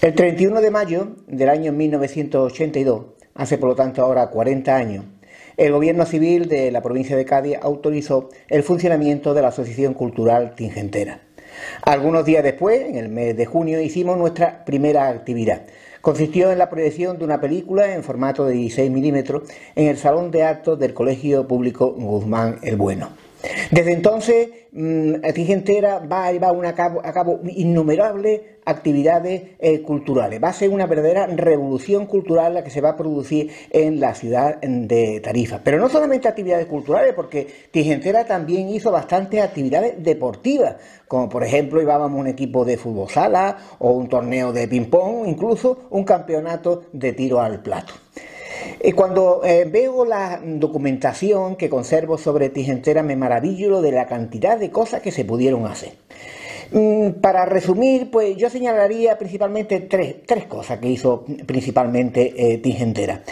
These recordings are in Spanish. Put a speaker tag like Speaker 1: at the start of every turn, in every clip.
Speaker 1: El 31 de mayo del año 1982, hace por lo tanto ahora 40 años, el gobierno civil de la provincia de Cádiz autorizó el funcionamiento de la Asociación Cultural Tingentera. Algunos días después, en el mes de junio, hicimos nuestra primera actividad. Consistió en la proyección de una película en formato de 16 milímetros en el Salón de Actos del Colegio Público Guzmán el Bueno. Desde entonces, mmm, Tigentera va a llevar a, cabo, a cabo innumerables actividades eh, culturales. Va a ser una verdadera revolución cultural la que se va a producir en la ciudad de Tarifa. Pero no solamente actividades culturales, porque Tigentera también hizo bastantes actividades deportivas, como por ejemplo llevábamos un equipo de fútbol sala o un torneo de ping-pong, incluso un campeonato de tiro al plato. Y cuando eh, veo la documentación que conservo sobre Tigentera me maravillo de la cantidad de cosas que se pudieron hacer. Mm, para resumir, pues yo señalaría principalmente tres, tres cosas que hizo principalmente eh, Tigentera.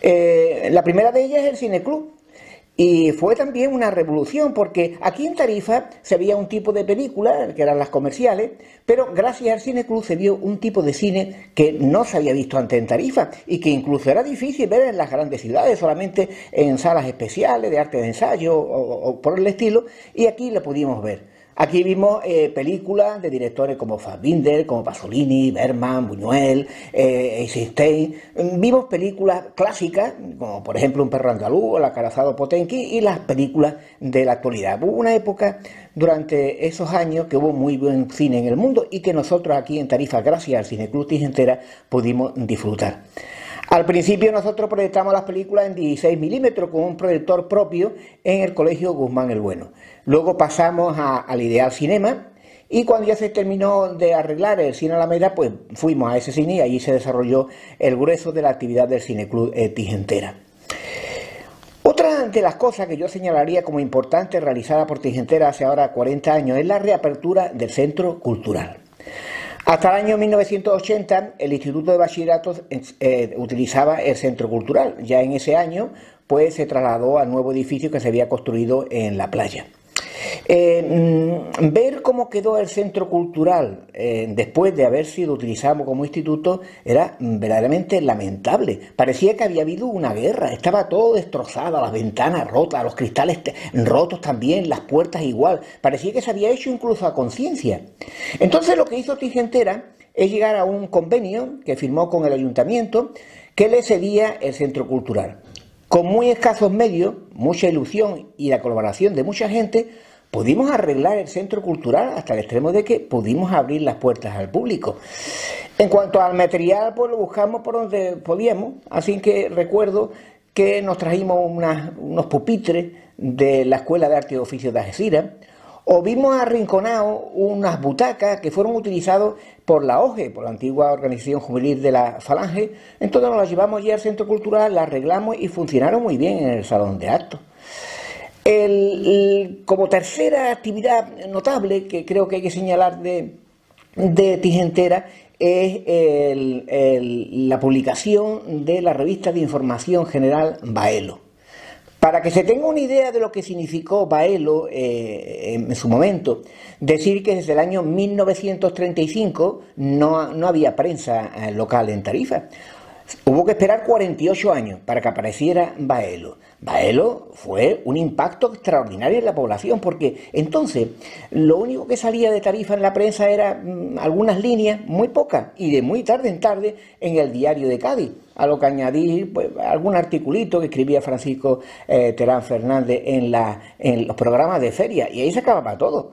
Speaker 1: Eh, la primera de ellas es el cineclub. Y fue también una revolución porque aquí en Tarifa se veía un tipo de película, que eran las comerciales, pero gracias al Cine Club se vio un tipo de cine que no se había visto antes en Tarifa y que incluso era difícil ver en las grandes ciudades, solamente en salas especiales de arte de ensayo o, por el estilo, y aquí lo pudimos ver. Aquí vimos eh, películas de directores como Fassbinder, como Pasolini, Berman, Buñuel, eh, Eisenstein. Vimos películas clásicas, como por ejemplo Un perro andaluz o La carazado Potenki, y las películas de la actualidad. Hubo una época durante esos años que hubo muy buen cine en el mundo y que nosotros aquí en Tarifa, gracias al Cineclub Tigentera, pudimos disfrutar. Al principio nosotros proyectamos las películas en 16 milímetros con un proyector propio en el Colegio Guzmán el Bueno. Luego pasamos a, al Ideal Cinema y cuando ya se terminó de arreglar el Cine Alameda, pues fuimos a ese cine y allí se desarrolló el grueso de la actividad del Cineclub eh, Tigentera. Otra de las cosas que yo señalaría como importante realizada por Tigentera hace ahora 40 años es la reapertura del Centro Cultural. Hasta el año 1980 el Instituto de Bachilleratos eh, utilizaba el Centro Cultural. Ya en ese año pues se trasladó al nuevo edificio que se había construido en la playa. Eh, ver cómo quedó el centro cultural eh, después de haber sido utilizado como instituto era verdaderamente lamentable. Parecía que había habido una guerra, estaba todo destrozado, las ventanas rotas, los cristales rotos también, las puertas igual. Parecía que se había hecho incluso a conciencia. Entonces lo que hizo Tigentera es llegar a un convenio que firmó con el ayuntamiento que le cedía el centro cultural. Con muy escasos medios, mucha ilusión y la colaboración de mucha gente, pudimos arreglar el centro cultural hasta el extremo de que pudimos abrir las puertas al público. En cuanto al material, pues lo buscamos por donde podíamos, así que recuerdo que nos trajimos unos pupitres de la Escuela de Arte y Oficios de Algeciras, o vimos arrinconados unas butacas que fueron utilizadas por la OGE, por la antigua organización juvenil de la Falange, entonces nos las llevamos allí al centro cultural, las arreglamos y funcionaron muy bien en el salón de actos. Como tercera actividad notable que creo que hay que señalar de, de Tigentera es la publicación de la revista de información general Baelo. Para que se tenga una idea de lo que significó Baelo eh, en su momento, decir que desde el año 1935 no, no había prensa eh, local en Tarifa. Hubo que esperar 48 años para que apareciera Baelo. Baelo fue un impacto extraordinario en la población porque entonces lo único que salía de Tarifa en la prensa era mmm, algunas líneas, muy pocas, y de muy tarde en tarde en el diario de Cádiz, a lo que añadir pues, algún articulito que escribía Francisco eh, Terán Fernández en, los programas de feria, y ahí se acababa todo.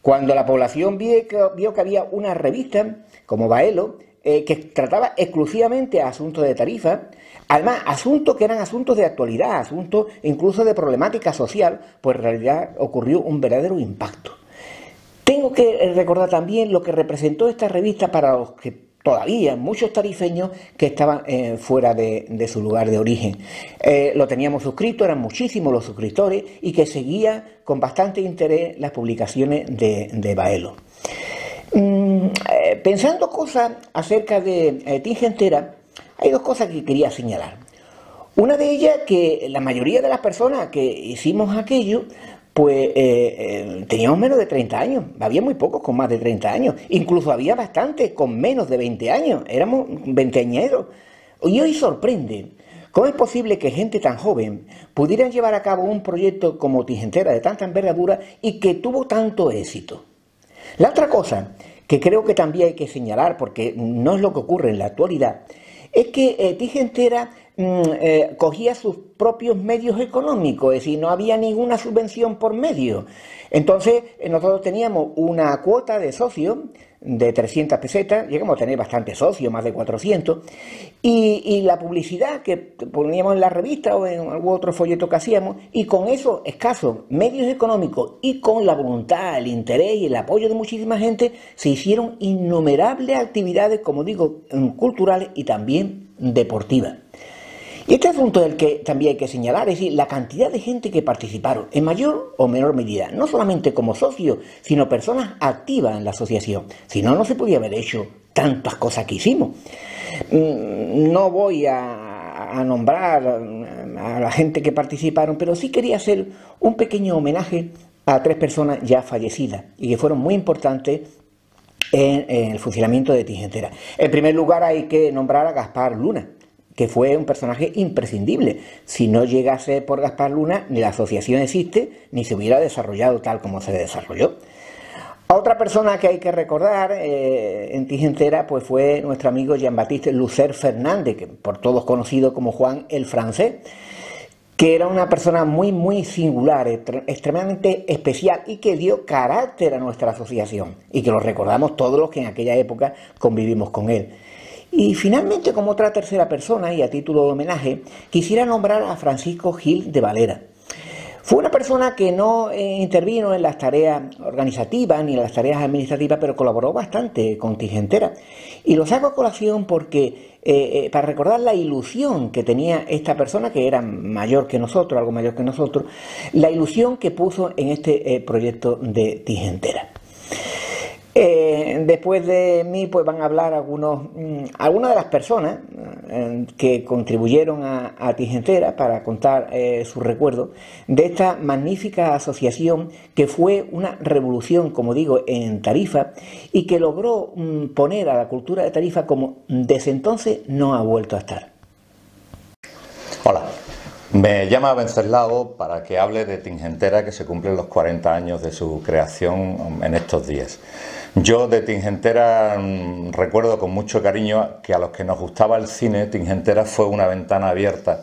Speaker 1: Cuando la población vio que, vio que había una revista como Baelo, eh, que trataba exclusivamente asuntos de tarifa, además asuntos que eran asuntos de actualidad, asuntos incluso de problemática social, pues en realidad ocurrió un verdadero impacto. Tengo que recordar también lo que representó esta revista para los que todavía muchos tarifeños que estaban eh, fuera de, su lugar de origen. Eh, lo teníamos suscrito, eran muchísimos los suscriptores y que seguía con bastante interés las publicaciones de, de Baelo. Mm, eh, pensando cosas acerca de Tingentera, hay dos cosas que quería señalar. Una de ellas que la mayoría de las personas que hicimos aquello, pues eh, eh, teníamos menos de 30 años, había muy pocos con más de 30 años, incluso había bastantes con menos de 20 años, éramos veinteañeros. Y hoy sorprende, ¿cómo es posible que gente tan joven pudiera llevar a cabo un proyecto como Tigentera de tanta envergadura y que tuvo tanto éxito? La otra cosa que creo que también hay que señalar, porque no es lo que ocurre en la actualidad, es que eh, Tigentera Mm, eh, cogía sus propios medios económicos, es decir, no había ninguna subvención por medio. Entonces, eh, nosotros teníamos una cuota de socios de 300 pesetas, llegamos a tener bastantes socios, más de 400, y, la publicidad que poníamos en la revista o en algún otro folleto que hacíamos, y con esos escasos medios económicos y con la voluntad, el interés y el apoyo de muchísima gente, se hicieron innumerables actividades, como digo, culturales y también deportivas. Este asunto del que también hay que señalar, es decir, la cantidad de gente que participaron, en mayor o menor medida, no solamente como socios, sino personas activas en la asociación. Si no, no se podía haber hecho tantas cosas que hicimos. Mm, no voy a, nombrar a la gente que participaron, pero sí quería hacer un pequeño homenaje a tres personas ya fallecidas y que fueron muy importantes en, el funcionamiento de Tigentera. En primer lugar hay que nombrar a Gaspar Luna, que fue un personaje imprescindible. Si no llegase por Gaspar Luna, ni la asociación existe, ni se hubiera desarrollado tal como se desarrolló. Otra persona que hay que recordar eh, en Tigentera pues fue nuestro amigo Jean-Baptiste Lucer Fernández, que por todos conocido como Juan el Francés, que era una persona muy, muy singular, extremadamente especial y que dio carácter a nuestra asociación y que lo recordamos todos los que en aquella época convivimos con él. Y finalmente, como otra tercera persona y a título de homenaje, quisiera nombrar a Francisco Gil de Valera. Fue una persona que no eh, intervino en las tareas organizativas ni en las tareas administrativas, pero colaboró bastante con Tigentera. Y lo saco a colación porque, eh, eh, para recordar la ilusión que tenía esta persona, que era mayor que nosotros, algo mayor que nosotros, la ilusión que puso en este proyecto de Tigentera. Eh, después de mí, pues van a hablar algunos, mm, algunas de las personas eh, que contribuyeron a, a Tigentera para contar eh, su recuerdo de esta magnífica asociación que fue una revolución, como digo, en Tarifa y que logró mm, poner a la cultura de Tarifa como desde entonces no ha vuelto a estar.
Speaker 2: Hola, me llama Venceslao para que hable de Tingentera que se cumplen los 40 años de su creación en estos días. Yo de Tingentera mm, recuerdo con mucho cariño que a los que nos gustaba el cine, Tingentera fue una ventana abierta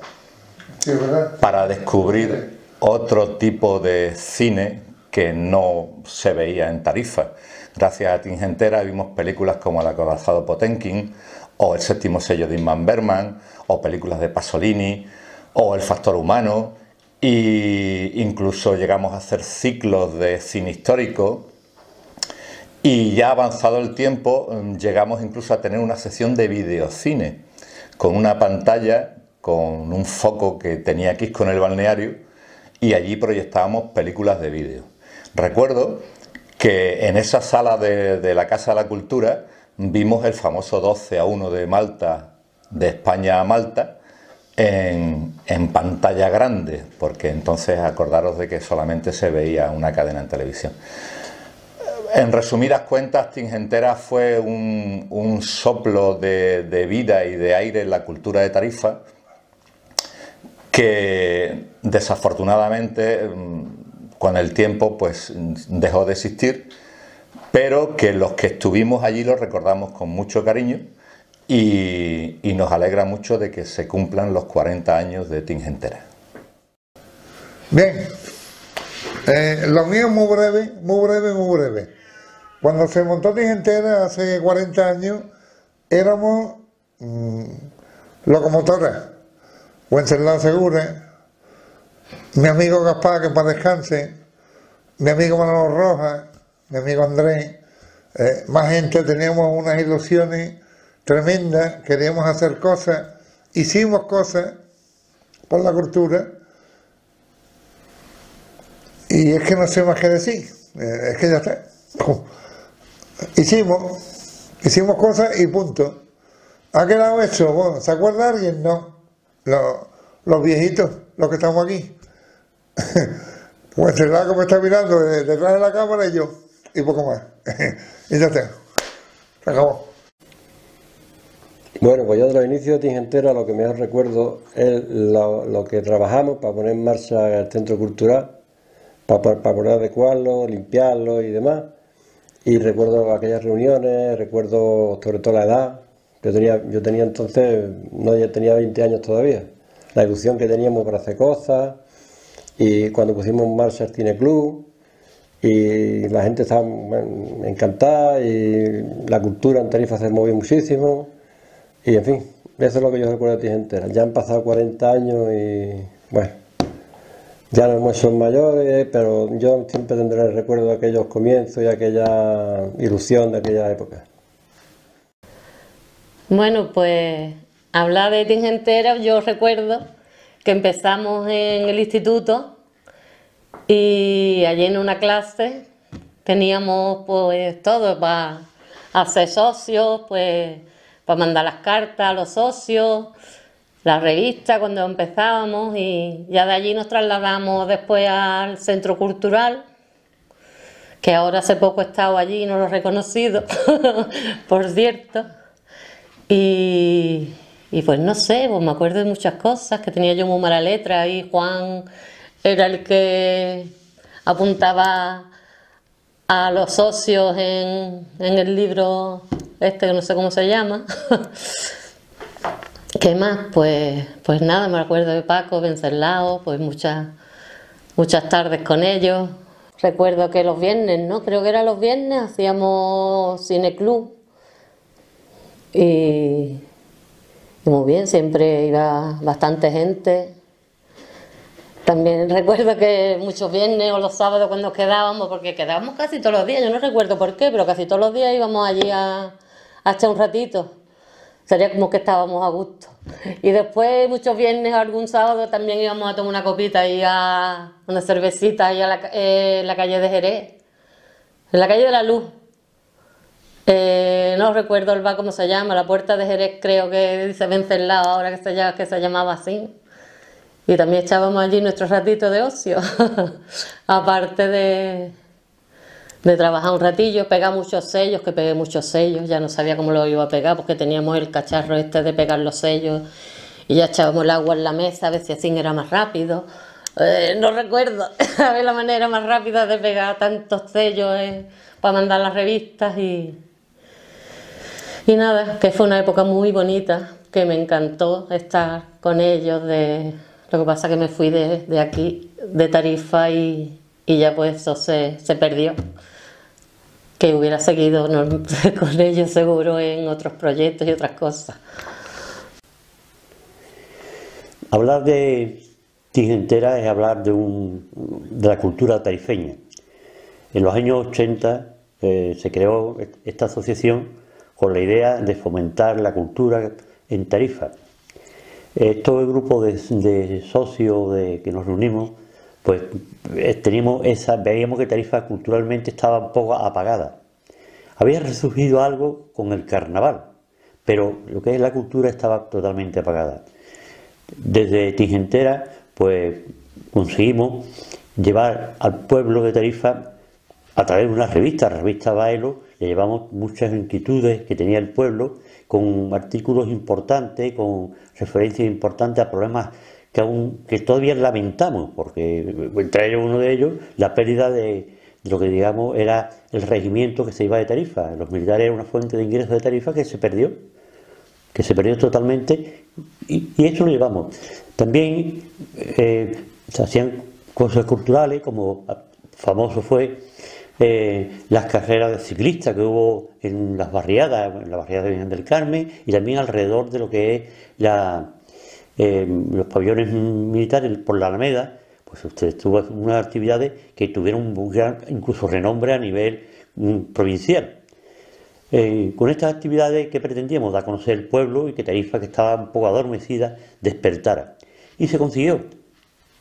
Speaker 2: para descubrir otro tipo de cine que no se veía en Tarifa. Gracias a Tingentera vimos películas como El acorazado Potenkin o El séptimo sello de Inman Berman o películas de Pasolini o El factor humano e incluso llegamos a hacer ciclos de cine histórico y ya avanzado el tiempo, mm, llegamos incluso a tener una sesión de videocine, con una pantalla, con un foco que tenía X con el balneario, y allí proyectábamos películas de vídeo. Recuerdo que en esa sala de, la Casa de la Cultura vimos el famoso 12 a 1 de Malta, de España a Malta, en, en, pantalla grande, porque entonces acordaros de que solamente se veía una cadena en televisión. En resumidas cuentas, Tingentera fue un, soplo de, vida y de aire en la cultura de Tarifa que desafortunadamente mm, con el tiempo pues dejó de existir, pero que los que estuvimos allí lo recordamos con mucho cariño y, nos alegra mucho de que se cumplan los 40 años de Tingentera.
Speaker 3: Bien, eh, lo mío es muy breve, muy breve, muy breve. Cuando se montó Tigentera hace 40 años, éramos mmm, locomotoras. Wenceslao Segura, mi amigo Gaspar, que para descanse, mi amigo Manolo Rojas, mi amigo Andrés, eh, más gente, teníamos unas ilusiones tremendas, queríamos hacer cosas, hicimos cosas por la cultura, y es que no sé más qué decir, eh, es que ya está. Hicimos, hicimos cosas y punto. ¿Ha quedado hecho? ¿Se acuerda alguien? No. Los, viejitos, los que estamos aquí. Pues el lago me está mirando detrás de la cámara y yo, y poco más. y ya está. Se acabó.
Speaker 4: Bueno, pues yo de los inicios de Tingentera lo que mejor recuerdo es lo, que trabajamos para poner en marcha el centro cultural, para, para, poder adecuarlo, limpiarlo y demás. Y recuerdo aquellas reuniones, recuerdo sobre todo la edad. Yo tenía, yo tenía entonces, no ya tenía 20 años todavía. La ilusión que teníamos para hacer cosas. Y cuando pusimos en marcha el Cine Club, y la gente estaba encantada, y la cultura en Tarifa se movió muchísimo. Y en fin, eso es lo que yo recuerdo de Tigentera. Ya han pasado 40 años y bueno, ya hemos sido mayores, pero yo siempre tendré el recuerdo de aquellos comienzos y aquella ilusión de aquella época.
Speaker 5: Bueno, pues hablar de Tingentera, yo recuerdo que empezamos en el instituto y allí en una clase teníamos pues todo para hacer socios, pues para mandar las cartas a los socios, la revista cuando empezábamos y ya de allí nos trasladamos después al centro cultural, que ahora hace poco he estado allí y no lo he reconocido, por cierto. Y, pues no sé, pues me acuerdo de muchas cosas, que tenía yo muy mala letra y Juan era el que apuntaba a los socios en, en el libro este que no sé cómo se llama. ¿Qué más? Pues, pues nada, me acuerdo de Paco, Venceslao, pues muchas, muchas tardes con ellos. Recuerdo que los viernes, ¿no? Creo que eran los viernes, hacíamos cineclub. Y, y muy bien, siempre iba bastante gente. También recuerdo que muchos viernes o los sábados cuando quedábamos, porque quedábamos casi todos los días, yo no recuerdo por qué, pero casi todos los días íbamos allí a, hasta un ratito. Sería como que estábamos a gusto. Y después, muchos viernes algún sábado, también íbamos a tomar una copita y a una cervecita ahí a la, eh, la calle de Jerez, en la calle de la Luz. Eh, no recuerdo el bar cómo se llama, la puerta de Jerez creo que dice Venceslao ahora que se, se llamaba así. Y también echábamos allí nuestro ratito de ocio, aparte de, de trabajar un ratillo, pegar muchos sellos, que pegué muchos sellos, ya no sabía cómo lo iba a pegar porque teníamos el cacharro este de pegar los sellos y ya echábamos el agua en la mesa a ver si así era más rápido. Eh, no recuerdo a ver la manera más rápida de pegar tantos sellos eh, para mandar las revistas y, y nada, que fue una época muy bonita, que me encantó estar con ellos, de, lo que pasa que me fui de, aquí, de Tarifa y, y ya pues eso se, se perdió que hubiera seguido con ellos seguro en otros proyectos y otras cosas.
Speaker 6: Hablar de Tigentera es hablar de, un, de la cultura tarifeña. En los años 80 eh, se creó esta asociación con la idea de fomentar la cultura en Tarifa. Todo el grupo de, de socios de, que nos reunimos pues eh, teníamos esa, veíamos que Tarifa culturalmente estaba un poco apagada. Había resurgido algo con el carnaval, pero lo que es la cultura estaba totalmente apagada. Desde Tigentera, pues conseguimos llevar al pueblo de Tarifa a través de una revista, la revista Baelo, le llevamos muchas inquietudes que tenía el pueblo, con artículos importantes, con referencias importantes a problemas que, aún, que todavía lamentamos, porque entre ellos uno de ellos, la pérdida de, lo que digamos era el regimiento que se iba de Tarifa. Los militares eran una fuente de ingresos de Tarifa que se perdió, que se perdió totalmente, y, eso lo llevamos. También eh, se hacían cosas culturales, como famoso fue eh, las carreras de ciclistas que hubo en las barriadas, en la barriada de Virgen del Carmen, y también alrededor de lo que es la los pabellones militares por la Alameda, pues usted tuvo unas actividades que tuvieron gran, incluso renombre a nivel mm, provincial. Eh, con estas actividades que pretendíamos dar a conocer el pueblo y que Tarifa, que estaba un poco adormecida, despertara. Y se consiguió.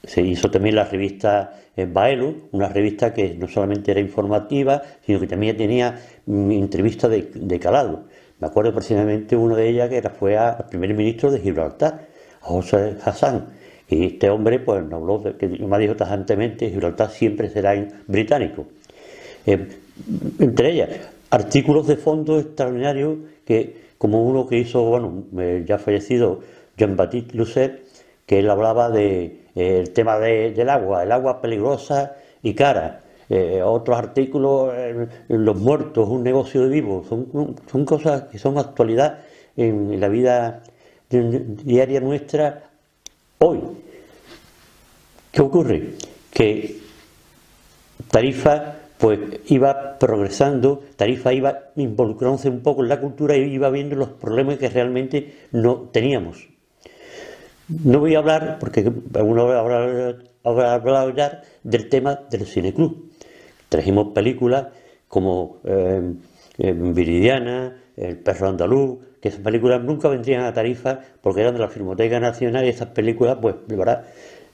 Speaker 6: Se hizo también la revista Baelo, una revista que no solamente era informativa, sino que también tenía mm, entrevistas de, calado. Me acuerdo precisamente una de ellas que era, fue al primer ministro de Gibraltar, José Hassan, Y este hombre, pues, nos habló, de, que me dijo tajantemente, Gibraltar siempre será británico. Eh, entre ellas, artículos de fondo extraordinarios que, como uno que hizo, bueno, ya fallecido, Jean-Baptiste Lucet, que él hablaba del de, el tema del agua, el agua peligrosa y cara. Eh, otros artículos, los muertos, un negocio de vivos, son cosas que son actualidad en la vida diaria nuestra hoy. ¿Qué ocurre? Que Tarifa pues iba progresando, Tarifa iba involucrándose un poco en la cultura y iba viendo los problemas que realmente no teníamos. No voy a hablar, porque alguna vez habrá hablado ya del tema del cineclub. Trajimos películas como eh, eh, Viridiana, El perro andaluz, que esas películas nunca vendrían a Tarifa porque eran de la Filmoteca Nacional y esas películas, pues, verdad,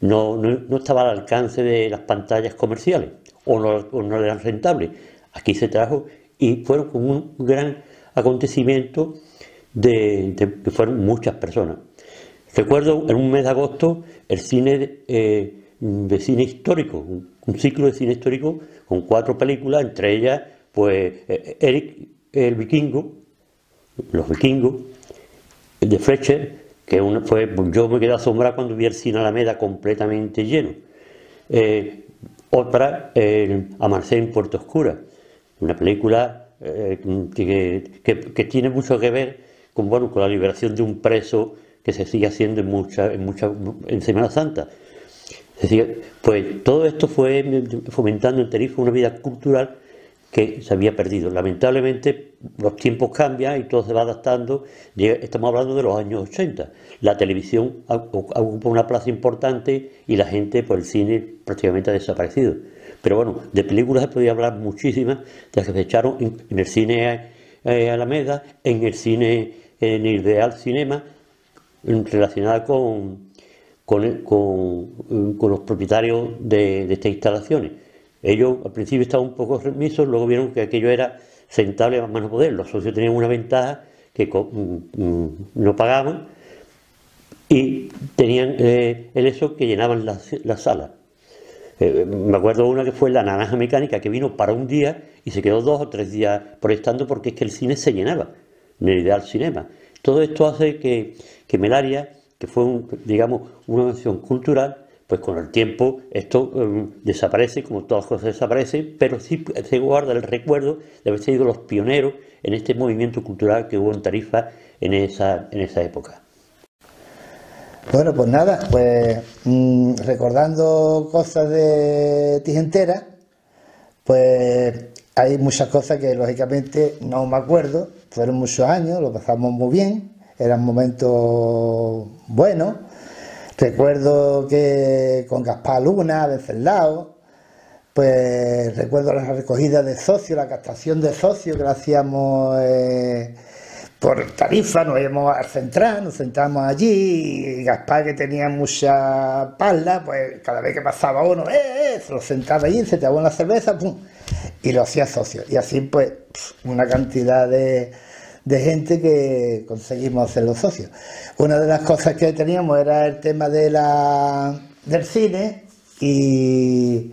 Speaker 6: no, no, estaba al alcance de las pantallas comerciales o no, eran rentables. Aquí se trajo y fueron como un gran acontecimiento de, que fueron muchas personas. Recuerdo en un mes de agosto el cine eh, de cine histórico, un, ciclo de cine histórico con cuatro películas, entre ellas pues eh, Eric el vikingo, los vikingos, de Fletcher, que uno fue, yo me quedé asombrado cuando vi el cine Alameda completamente lleno. Eh, otra, eh, Amarse en Puerto Oscura, una película eh, que, tiene mucho que ver con, bueno, con la liberación de un preso que se sigue haciendo en, mucha, en, mucha, en Semana Santa. pues todo esto fue fomentando en Tenerife una vida cultural que se había perdido. Lamentablemente los tiempos cambian y todo se va adaptando. Estamos hablando de los años 80. La televisión ocupa una plaza importante y la gente, por el cine prácticamente ha desaparecido. Pero bueno, de películas se podía hablar muchísimas, de las que se echaron en, el cine eh, Alameda, en el cine, en el Ideal Cinema, relacionada con, con, los propietarios de estas instalaciones ellos al principio estaban un poco remisos, luego vieron que aquello era sentable a mano poder. Los socios tenían una ventaja que mm, mm, no pagaban y tenían eh, el eso que llenaban la, sala. Eh, me acuerdo una que fue la naranja mecánica que vino para un día y se quedó dos o tres días protestando porque es que el cine se llenaba, en el ideal cinema. Todo esto hace que, que Melaria, que fue digamos una mención cultural, pues con el tiempo esto em, desaparece, como todas las cosas desaparecen, pero sí se guarda el recuerdo de haber sido los pioneros en este movimiento cultural que hubo en Tarifa en esa, en esa época.
Speaker 7: Bueno, pues nada, pues mm, recordando cosas de Tijentera, pues hay muchas cosas que lógicamente no me acuerdo, fueron muchos años, lo pasamos muy bien, eran momentos buenos Recuerdo que con Gaspar Luna, Venceslao, pues recuerdo la recogida de socios, la captación de socios que la hacíamos eh, por tarifa, nos íbamos al central, nos sentamos allí, y Gaspar que tenía mucha pala, pues cada vez que pasaba uno, eh, eh, se lo sentaba allí, se echaba una cerveza, pum, y lo hacía socio. Y así pues una cantidad de de gente que conseguimos hacer los socios. Una de las cosas que teníamos era el tema de la, del cine y,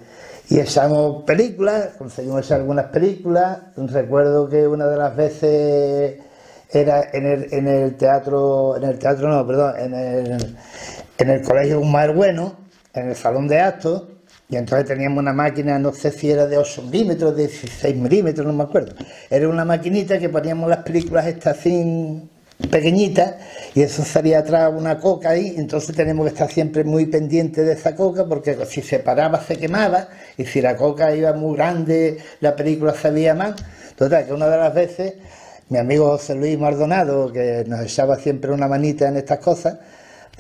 Speaker 7: y echamos películas, conseguimos echar algunas películas. Recuerdo que una de las veces era en el, en el teatro, en el teatro no, perdón, en el, en el colegio Guzmán Bueno, en el salón de actos, y entonces teníamos una máquina, no sé si era de 8 milímetros, de 16 milímetros, no me acuerdo. Era una maquinita que poníamos las películas estas así pequeñitas y eso salía atrás una coca ahí, entonces tenemos que estar siempre muy pendientes de esa coca porque si se paraba se quemaba y si la coca iba muy grande la película veía mal. Total, que una de las veces mi amigo José Luis Maldonado, que nos echaba siempre una manita en estas cosas,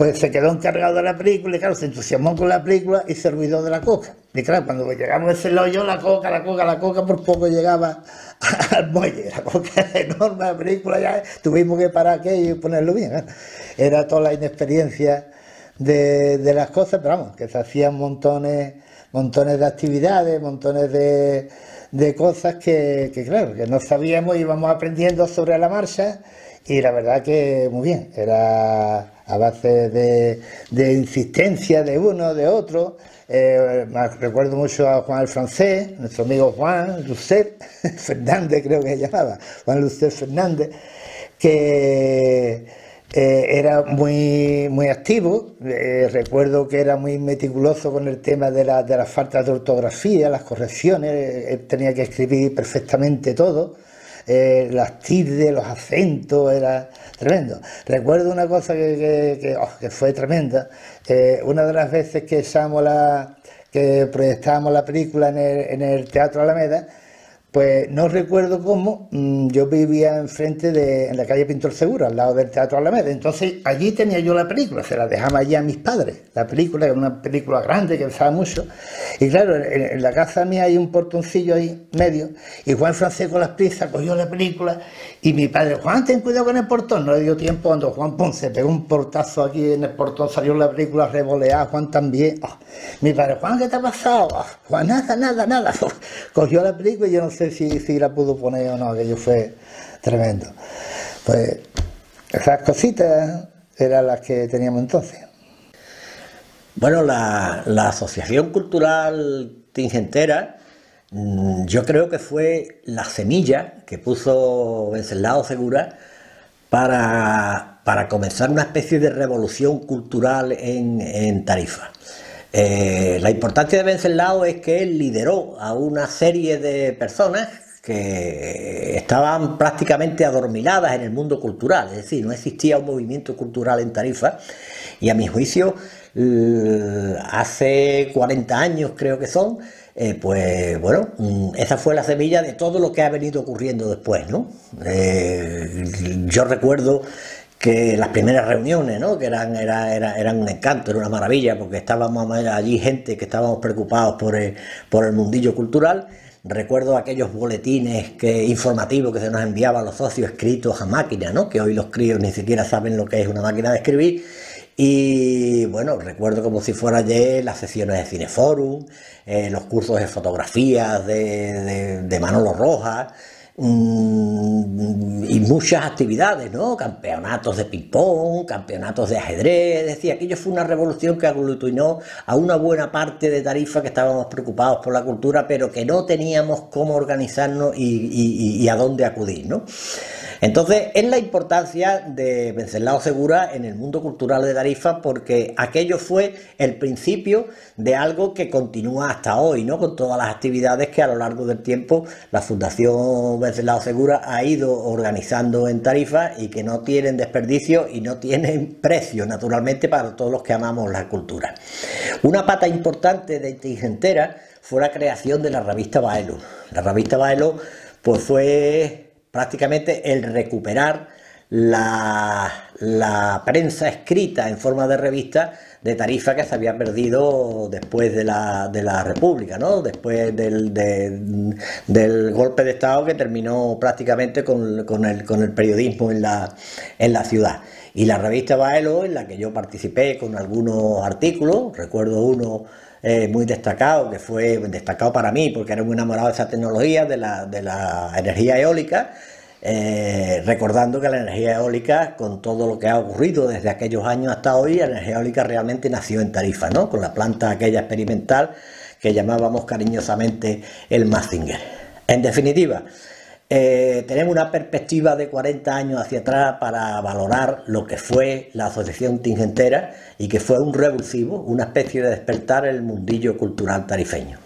Speaker 7: pues se quedó encargado de la película y claro, se entusiasmó con la película y se olvidó de la coca. Y claro, cuando llegamos a ese hoyo, la coca, la coca, la coca, por poco llegaba al muelle. La coca era enorme, la película ya tuvimos que parar aquello y ponerlo bien. ¿eh? Era toda la inexperiencia de, las cosas, pero vamos, que se hacían montones, montones de actividades, montones de, cosas que, que, claro, que no sabíamos, íbamos aprendiendo sobre la marcha y la verdad que muy bien, era a base de, insistencia de uno, de otro. Eh, recuerdo mucho a Juan el Francés, nuestro amigo Juan Lucet Fernández, creo que se llamaba, Juan Lucet Fernández, que eh, era muy, muy activo. Eh, recuerdo que era muy meticuloso con el tema de, la, de las faltas de ortografía, las correcciones, él tenía que escribir perfectamente todo. Eh, las tildes, los acentos, era tremendo. Recuerdo una cosa que, oh, fue tremenda, eh, una de las veces que, la, que proyectábamos la película en el, en el Teatro Alameda, pues no recuerdo cómo, mm, yo vivía enfrente de, en la calle Pintor Seguro, al lado del Teatro Alameda. Entonces allí tenía yo la película, se la dejaba allí a mis padres. La película, era una película grande que usaba mucho. Y claro, en, la casa mía hay un portoncillo ahí medio. Y Juan Francés con las prisas cogió la película. Y mi padre, Juan, ten cuidado con el portón. No le dio tiempo cuando Juan Ponce pegó un portazo aquí en el portón, salió la película revoleada, Juan también. Ah, mi padre, Juan, ¿qué te ha pasado? Ah, Juan, nada, nada, nada. Cogió la película y yo no sé si, si la pudo poner o no, aquello fue tremendo. Pues esas cositas eran las que teníamos entonces.
Speaker 8: Bueno, la, Asociación Cultural Tingentera, mm, yo creo que fue la semilla que puso Wenceslao Segura para, para comenzar una especie de revolución cultural en Tarifa. Eh, la importancia de Wenceslao es que él lideró a una serie de personas que estaban prácticamente adormiladas en el mundo cultural, es decir, no existía un movimiento cultural en Tarifa y a mi juicio hace 40 años creo que son, eh, pues bueno, mm, esa fue la semilla de todo lo que ha venido ocurriendo después, ¿no? Eh, yo recuerdo que las primeras reuniones, ¿no? que eran, eran un encanto, era una maravilla, porque estábamos allí gente que estábamos preocupados por el, por el mundillo cultural. Recuerdo aquellos boletines que, informativos que se nos enviaban los socios escritos a máquina, ¿no? que hoy los críos ni siquiera saben lo que es una máquina de escribir. Y bueno, recuerdo como si fuera ayer las sesiones de Cineforum, eh, los cursos de fotografías de, de, de Manolo Rojas, y muchas actividades, ¿no? Campeonatos de ping-pong, campeonatos de ajedrez, decir, aquello fue una revolución que aglutinó a una buena parte de Tarifa que estábamos preocupados por la cultura, pero que no teníamos cómo organizarnos y, y a dónde acudir, ¿no? Entonces, es la importancia de Venceslao Segura en el mundo cultural de Tarifa porque aquello fue el principio de algo que continúa hasta hoy, ¿no? Con todas las actividades que a lo largo del tiempo la Fundación Venceslao Segura ha ido organizando en Tarifa y que no tienen desperdicio y no tienen precio, naturalmente, para todos los que amamos la cultura. Una pata importante de Tingentera fue la creación de la revista Baelo. La revista Baelo pues fue prácticamente el recuperar la, prensa escrita en forma de revista de Tarifa que se había perdido después de la, de la República, ¿no? después del, del, golpe de Estado que terminó prácticamente con, con, el, con el periodismo en la, en la ciudad. Y la revista Baelo, en la que yo participé con algunos artículos, recuerdo uno eh, muy destacado, que fue destacado para mí porque era muy enamorado de esa tecnología, de la, de la energía eólica, eh, recordando que la energía eólica, con todo lo que ha ocurrido desde aquellos años hasta hoy, la energía eólica realmente nació en Tarifa, ¿no? con la planta aquella experimental que llamábamos cariñosamente el Mazinger. En definitiva, eh, tenemos una perspectiva de 40 años hacia atrás para valorar lo que fue la Asociación Tingentera y que fue un revulsivo, una especie de despertar el mundillo cultural tarifeño.